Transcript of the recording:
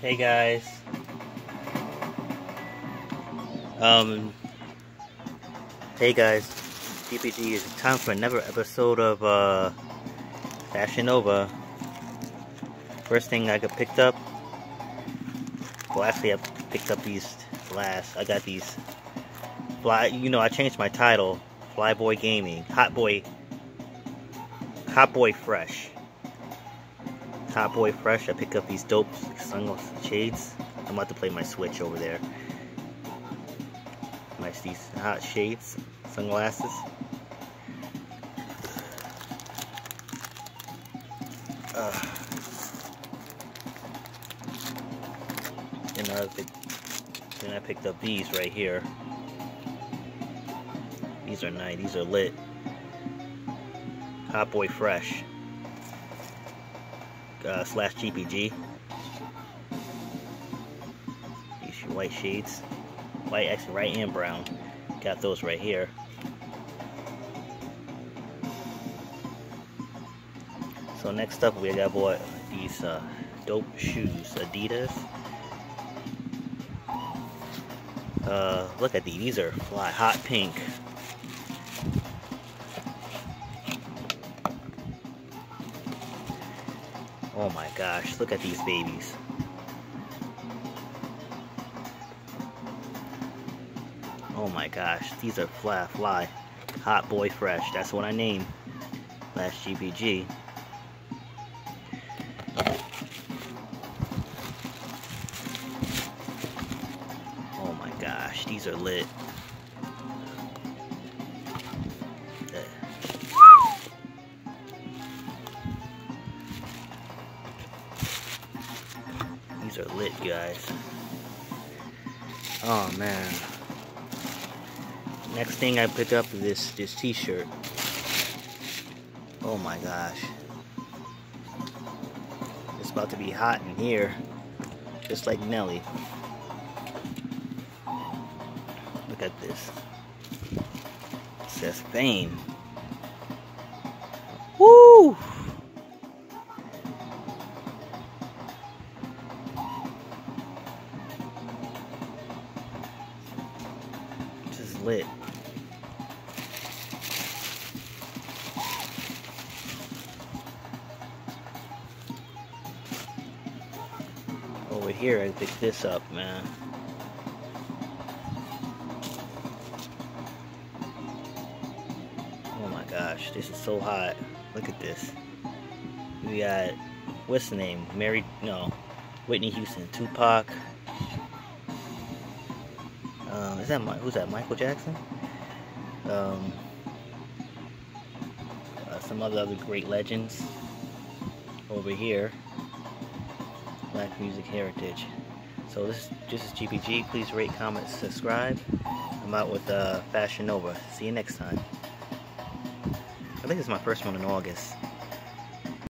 Hey guys. Um. Hey guys. GPG is time for another episode of uh, Fashion Nova. First thing I got picked up. Well, actually, I picked up these last. I got these. Fly. You know, I changed my title. Flyboy Gaming. Hot Boy. Hot Boy Fresh. Hot Boy Fresh. I pick up these dope sunglasses shades. I'm about to play my Switch over there. Nice these hot shades, sunglasses. Uh, and picked, then I picked up these right here. These are nice. These are lit. Hot Boy Fresh uh, slash GPG. These white shades. White, actually, right and brown. Got those right here. So next up, we got bought these uh, dope shoes, Adidas. Uh, look at these. These are fly, hot pink. Oh my gosh, look at these babies. Oh my gosh, these are fly, fly. Hot Boy Fresh, that's what I named last GPG. Oh my gosh, these are lit. Are lit, guys. Oh man. Next thing I pick up is this this t-shirt. Oh my gosh. It's about to be hot in here. Just like Nelly. Look at this. It says fame. Woo! Lit. Over here, I pick this up, man. Oh my gosh, this is so hot. Look at this. We got, what's the name? Mary, no, Whitney Houston, Tupac. Uh, is that, who's that, Michael Jackson? Um, uh, some other, other great legends over here. Black Music Heritage. So this, is GPG. Please rate, comment, subscribe. I'm out with uh, Fashion Nova. See you next time. I think this is my first one in August.